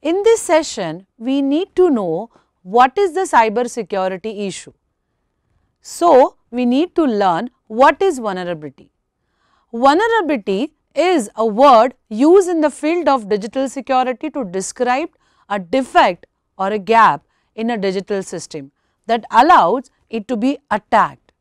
In this session, we need to know what is the cyber security issue. So, we need to learn what is vulnerability. Vulnerability is a word used in the field of digital security to describe a defect or a gap in a digital system that allows it to be attacked.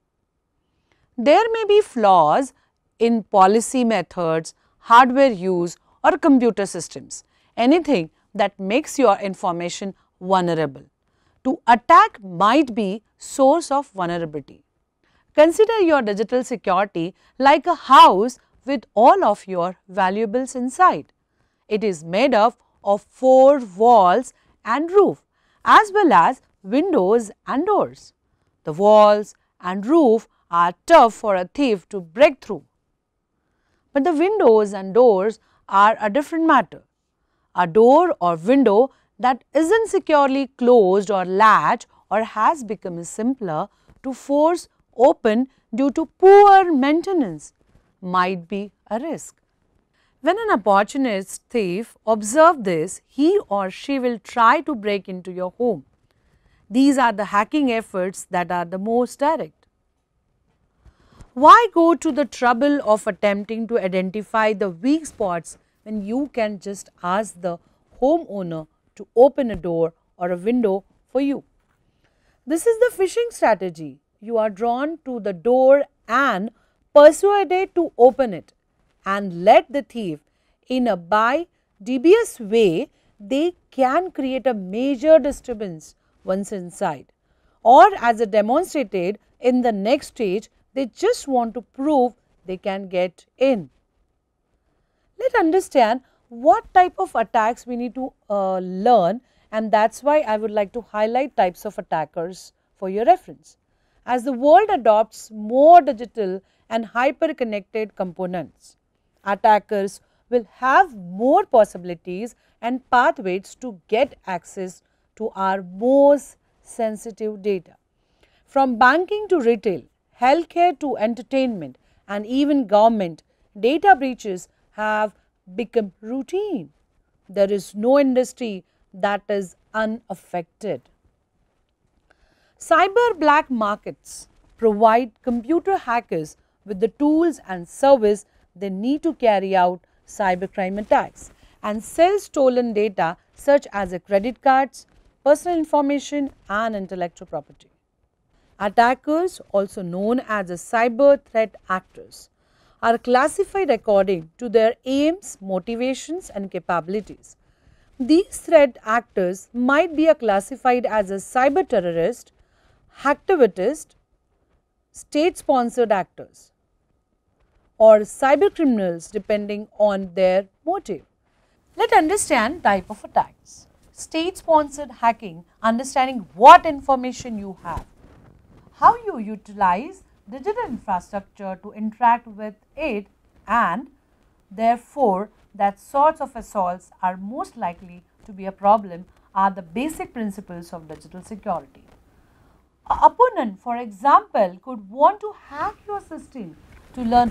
There may be flaws in policy methods, hardware use or computer systems, anything that makes your information vulnerable. To attack might be source of vulnerability. Consider your digital security like a house with all of your valuables inside. It is made up of four walls and roof as well as windows and doors. The walls and roof are tough for a thief to break through. But the windows and doors are a different matter. A door or window that isn't securely closed or latched or has become simpler to force open due to poor maintenance might be a risk. When an opportunist thief observes this, he or she will try to break into your home. These are the hacking efforts that are the most direct. Why go to the trouble of attempting to identify the weak spots when you can just ask the homeowner to open a door or a window for you? This is the phishing strategy. You are drawn to the door and persuaded to open it and let the thief in a by dubious way they can create a major disturbance once inside or as a demonstrated in the next stage they just want to prove they can get in. Let us understand what type of attacks we need to uh, learn and that is why I would like to highlight types of attackers for your reference. As the world adopts more digital and hyper connected components, attackers will have more possibilities and pathways to get access to our most sensitive data. From banking to retail, healthcare to entertainment and even government, data breaches have become routine. There is no industry that is unaffected. Cyber black markets provide computer hackers with the tools and service they need to carry out cybercrime attacks and sell stolen data such as credit cards, personal information and intellectual property. Attackers also known as cyber threat actors are classified according to their aims, motivations and capabilities. These threat actors might be classified as a cyber terrorist, hacktivist, state sponsored actors or cyber criminals depending on their motive. Let us understand type of attacks. State sponsored hacking, understanding what information you have, how you utilize digital infrastructure to interact with it and therefore that sorts of assaults are most likely to be a problem are the basic principles of digital security. A opponent for example could want to hack your system to learn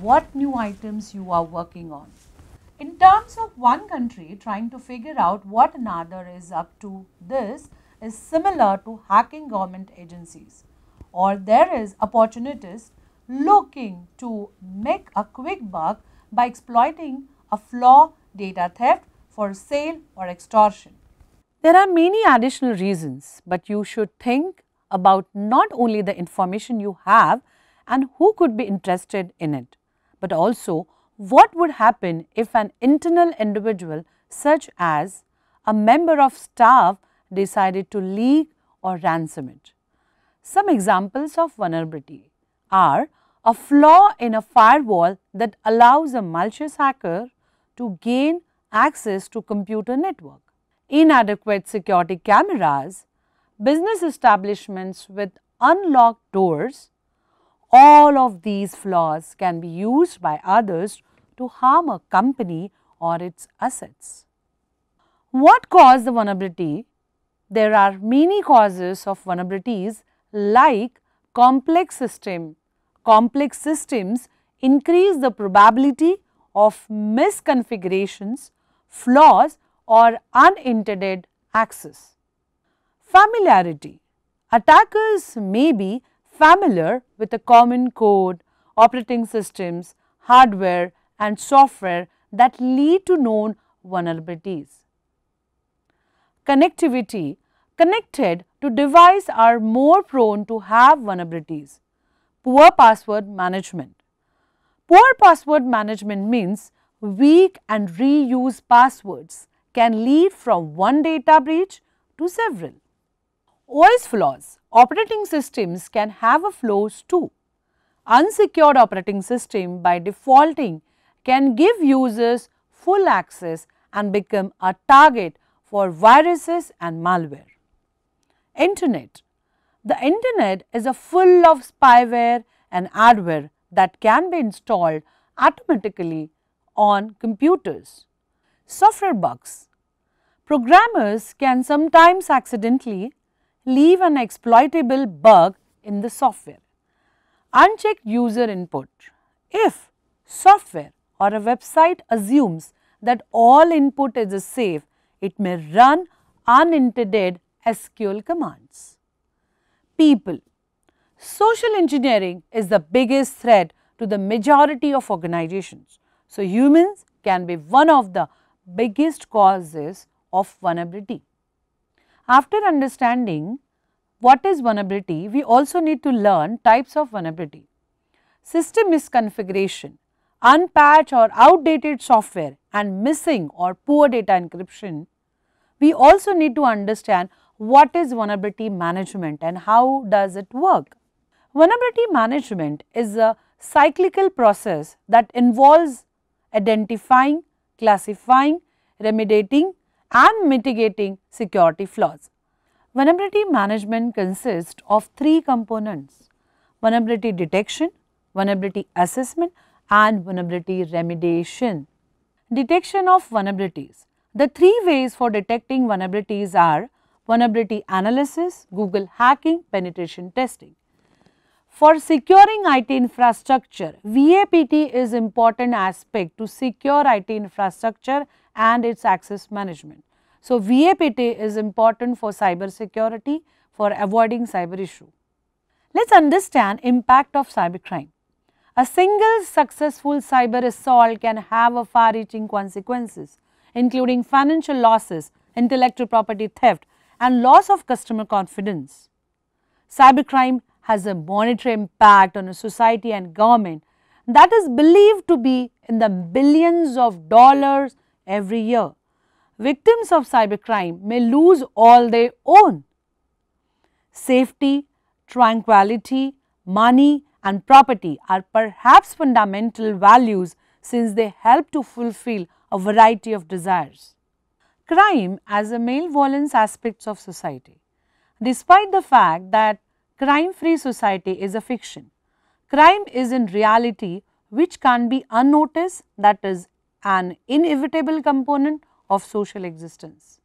what new items you are working on. In terms of one country trying to figure out what another is up to this is similar to hacking government agencies or there is opportunities looking to make a quick buck by exploiting a flaw data theft for sale or extortion. There are many additional reasons, but you should think about not only the information you have and who could be interested in it, but also what would happen if an internal individual such as a member of staff decided to leak or ransom it. Some examples of vulnerability are a flaw in a firewall that allows a malicious hacker to gain access to computer network, inadequate security cameras, business establishments with unlocked doors, all of these flaws can be used by others to harm a company or its assets. What caused the vulnerability? There are many causes of vulnerabilities like complex system. Complex systems increase the probability of misconfigurations, flaws or unintended access. Familiarity Attackers may be familiar with a common code, operating systems, hardware and software that lead to known vulnerabilities. Connectivity Connected to device are more prone to have vulnerabilities. Poor password management Poor password management means weak and reused passwords can lead from one data breach to several. OS flaws. Operating systems can have a flaws too. Unsecured operating system by defaulting can give users full access and become a target for viruses and malware. Internet. The internet is a full of spyware and adware that can be installed automatically on computers. Software bugs. Programmers can sometimes accidentally leave an exploitable bug in the software. Unchecked user input. If software or a website assumes that all input is safe, it may run unintended SQL commands. People. Social engineering is the biggest threat to the majority of organizations. So, humans can be one of the biggest causes of vulnerability. After understanding what is vulnerability, we also need to learn types of vulnerability. System misconfiguration, unpatched or outdated software and missing or poor data encryption. We also need to understand what is vulnerability management and how does it work. Vulnerability management is a cyclical process that involves identifying, classifying, remediating and mitigating security flaws. Vulnerability management consists of three components, vulnerability detection, vulnerability assessment and vulnerability remediation. Detection of vulnerabilities. The three ways for detecting vulnerabilities are vulnerability analysis, Google hacking, penetration testing. For securing IT infrastructure, VAPT is important aspect to secure IT infrastructure and its access management. So, VAPT is important for cyber security for avoiding cyber issue. Let us understand impact of cybercrime. A single successful cyber assault can have a far reaching consequences including financial losses, intellectual property theft and loss of customer confidence. Cybercrime has a monetary impact on a society and government that is believed to be in the billions of dollars every year. Victims of cybercrime may lose all they own. Safety, tranquility, money and property are perhaps fundamental values since they help to fulfill a variety of desires. Crime as a malevolence aspects of society. Despite the fact that crime-free society is a fiction, crime is in reality which can't be unnoticed that is an inevitable component of social existence.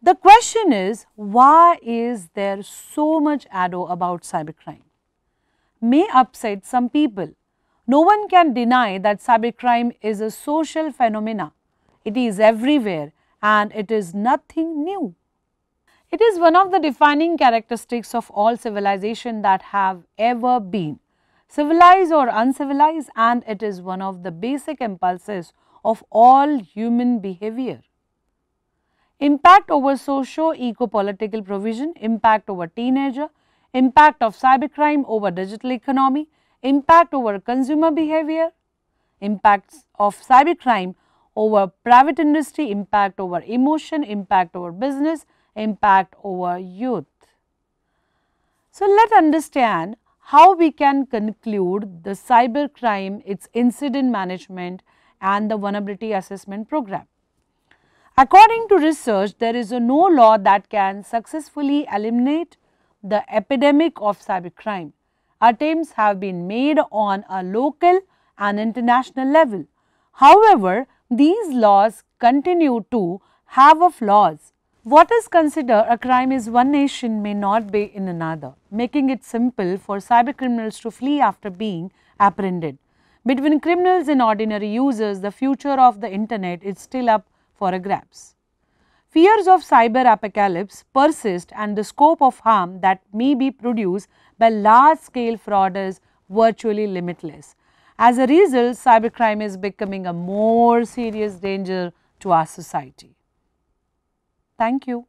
The question is why is there so much ado about cybercrime? May upset some people. No one can deny that cybercrime is a social phenomena. It is everywhere and it is nothing new. It is one of the defining characteristics of all civilization that have ever been, civilized or uncivilized and it is one of the basic impulses of all human behavior. Impact over socio-eco-political provision, impact over teenager, impact of cybercrime over digital economy, impact over consumer behavior, impacts of cybercrime over private industry, impact over emotion, impact over business, impact over youth. So, let us understand how we can conclude the cybercrime, its incident management and the vulnerability assessment program. According to research, there is no law that can successfully eliminate the epidemic of cybercrime. Attempts have been made on a local and international level. However, these laws continue to have a flaws. What is considered a crime is one nation may not be in another, making it simple for cybercriminals to flee after being apprehended. Between criminals and ordinary users, the future of the internet is still up for grabs. Fears of cyber apocalypse persist and the scope of harm that may be produced by large scale fraud is virtually limitless. As a result, cybercrime is becoming a more serious danger to our society. Thank you.